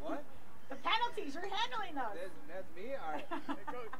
what? The penalties. You're handling those. That's, that's me. All right.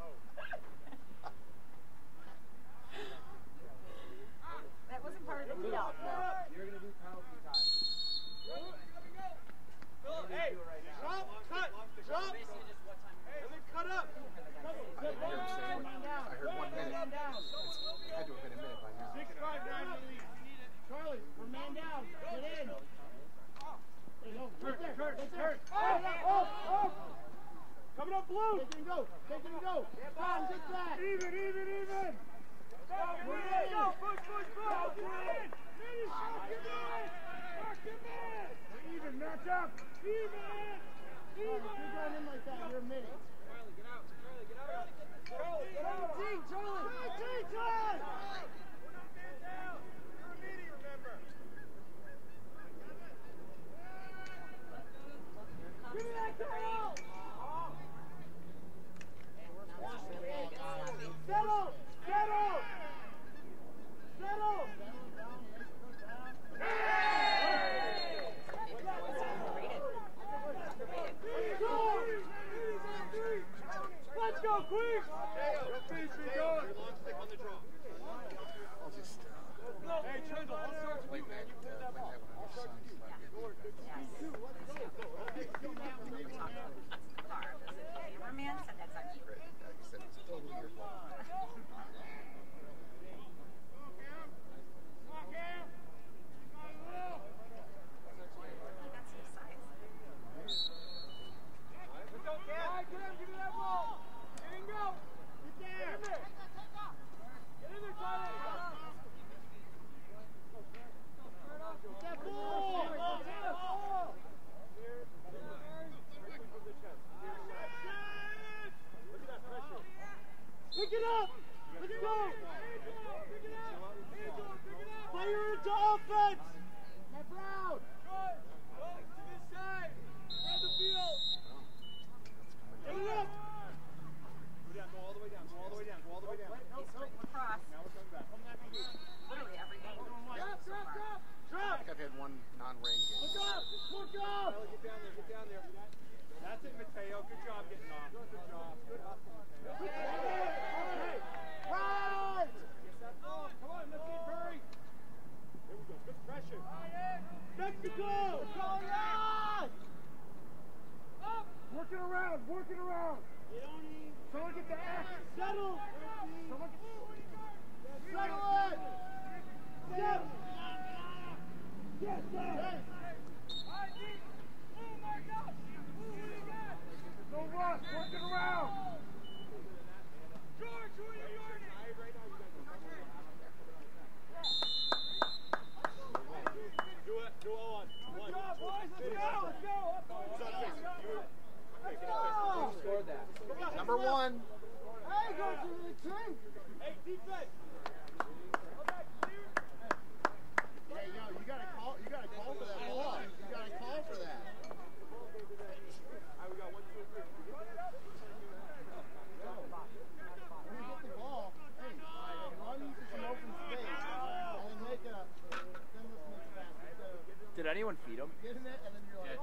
Did anyone feed him? Yeah,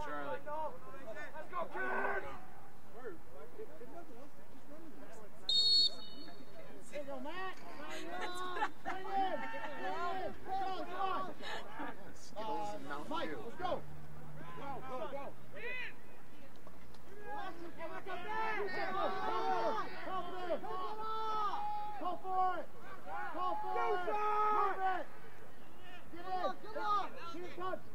Charlie. Let's go, kids! Hey, go, Matt! Mike, let's go! Go, go, go! Call for it! Call for it! Move it! Get in! Get in! Here it comes!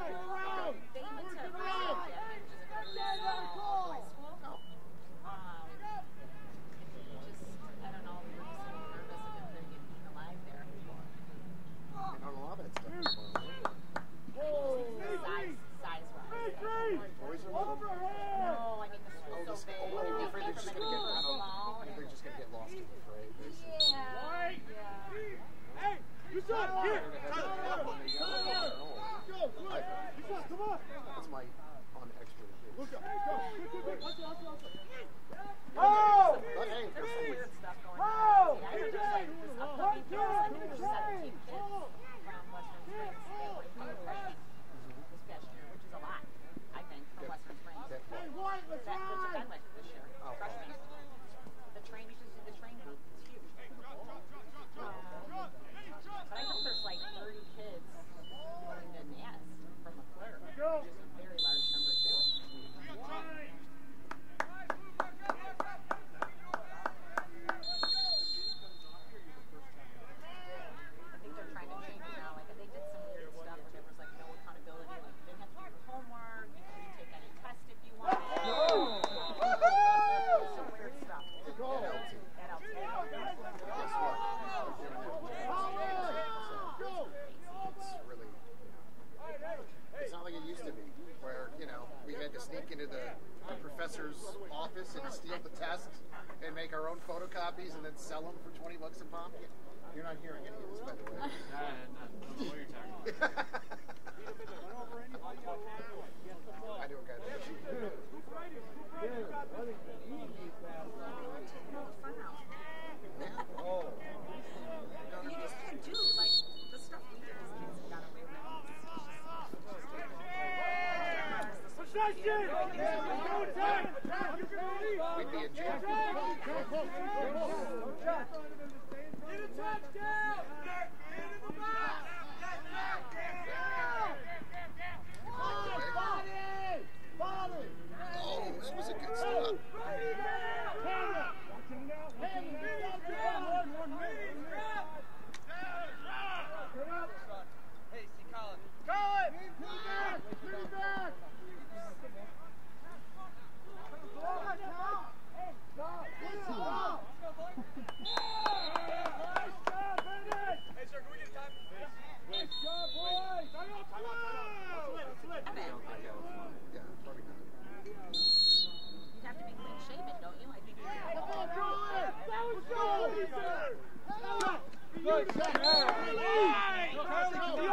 Here, Tyler.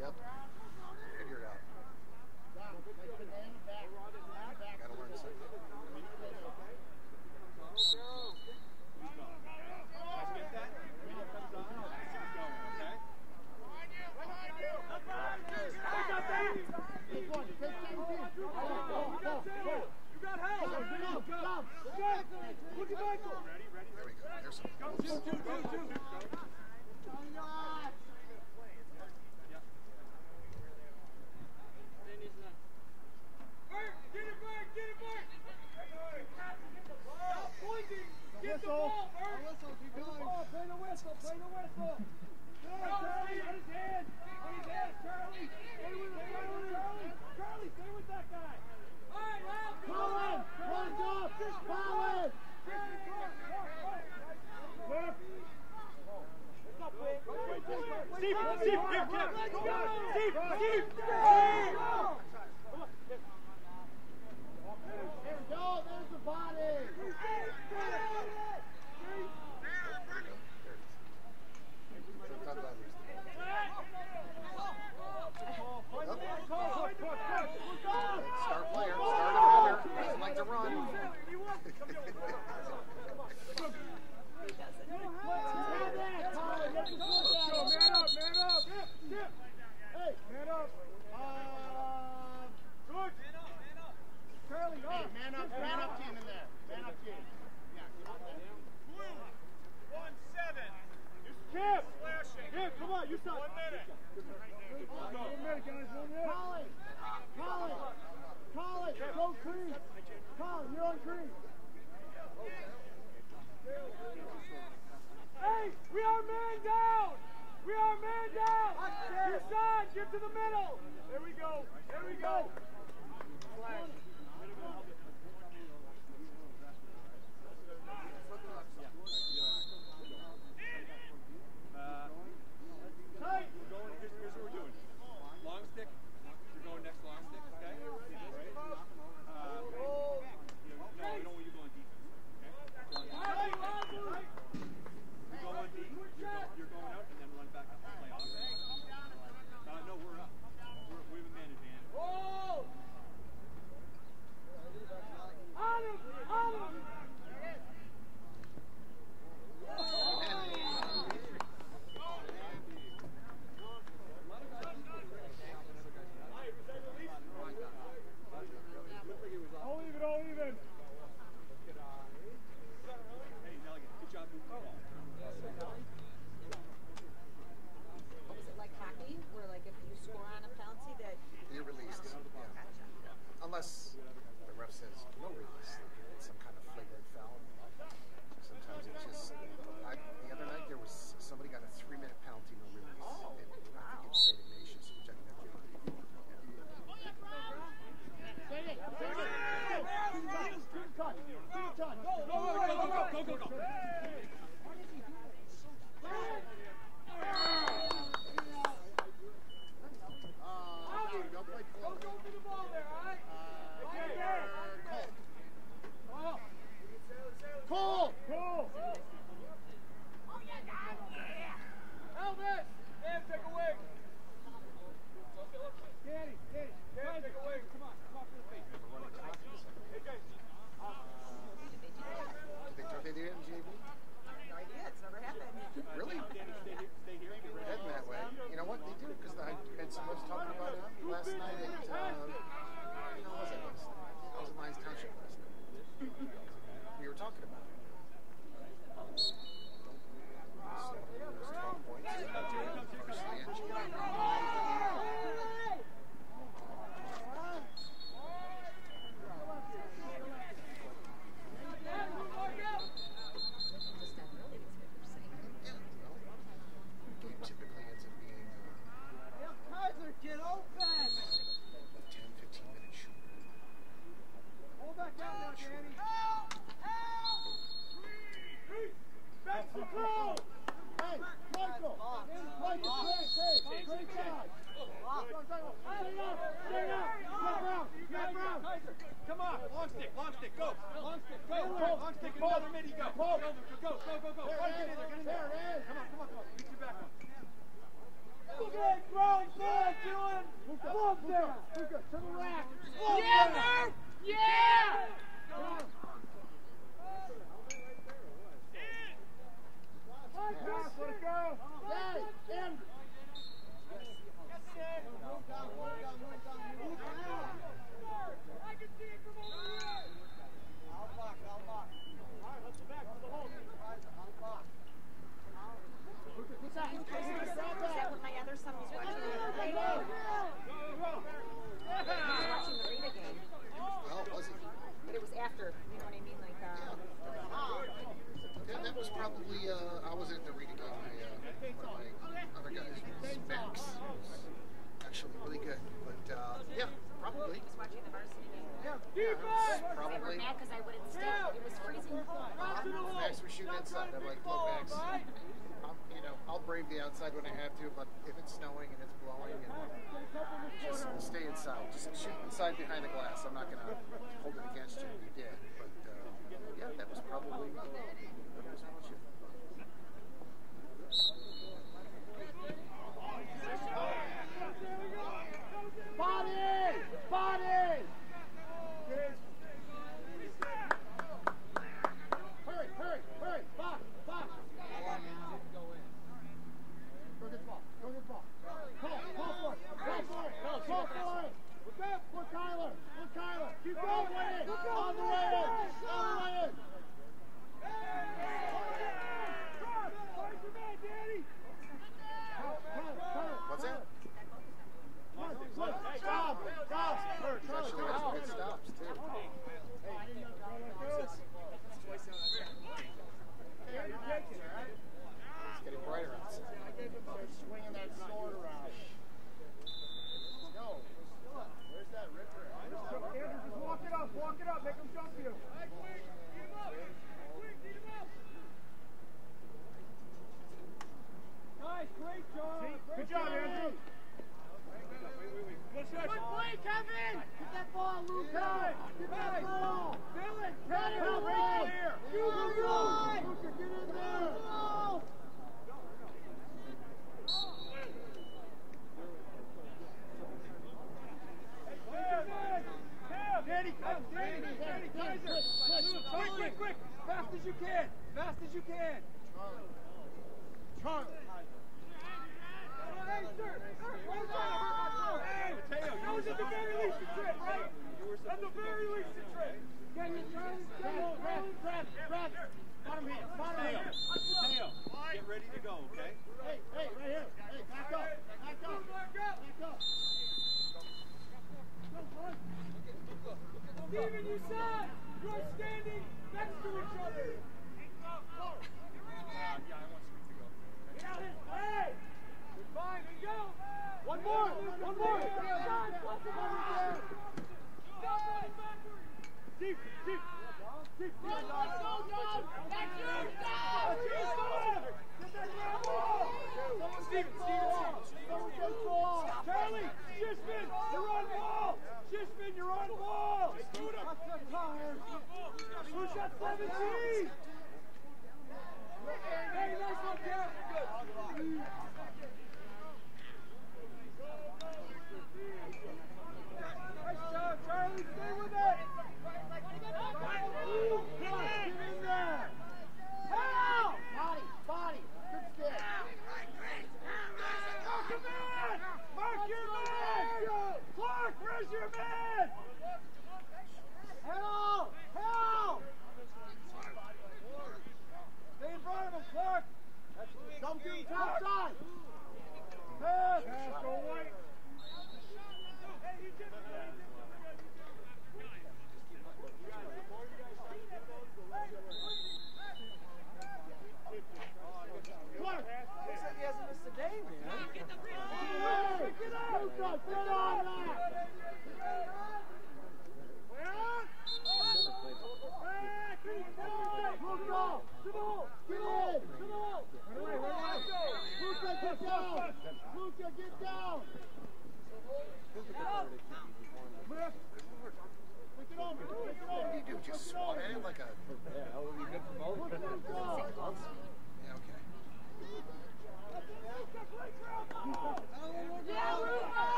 Yep. Figure it out. Gotta learn something. There we go. There's some. Go, two, two, two, two. Get the ball, Bert! Play the whistle, play the whistle, play the whistle! Good, Charlie, on his hand! On his hand, Charlie! Stay with him, Charlie! Charlie, stay with that guy! Alright, Lyle, go! Colin! Colin, go! Colin! Steve, Steve, here, Steve, Steve, Steve! body.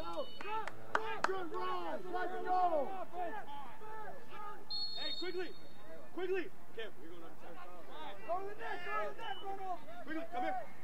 out. Good run. Try to go. Hey, quickly. Quickly. Kim, you're going. Go to the net. Go to the net. Quickly, come here.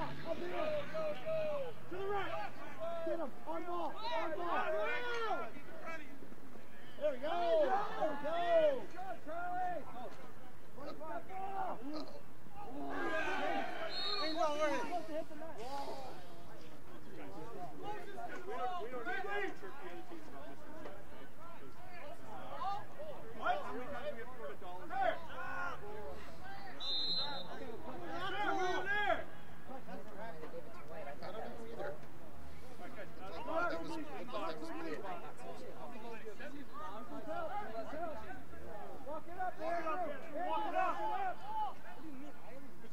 We don't need to chirp the other team's about this.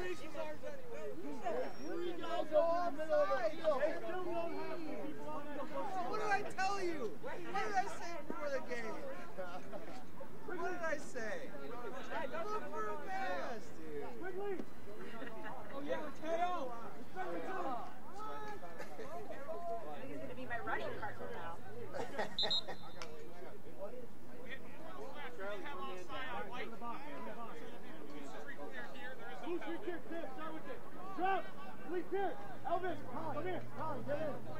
What did I tell you? What did I Elvis, here come here. Come here.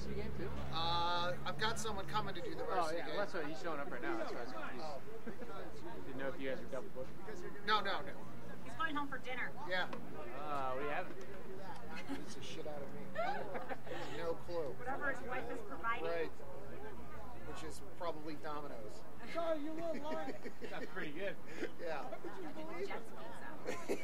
varsity game too? Uh, I've got someone coming to do the varsity oh, yeah. game. Well, that's why he's showing up right now. That's why I was confused. Oh. Didn't know if you guys were double booked. No, no, no. He's going home for dinner. Yeah. Uh, we haven't. Beats the shit out of me. no clue. Whatever his wife is providing. Right. Which is probably Domino's. Sorry, you little like. That's pretty good. Yeah. I would you believe it?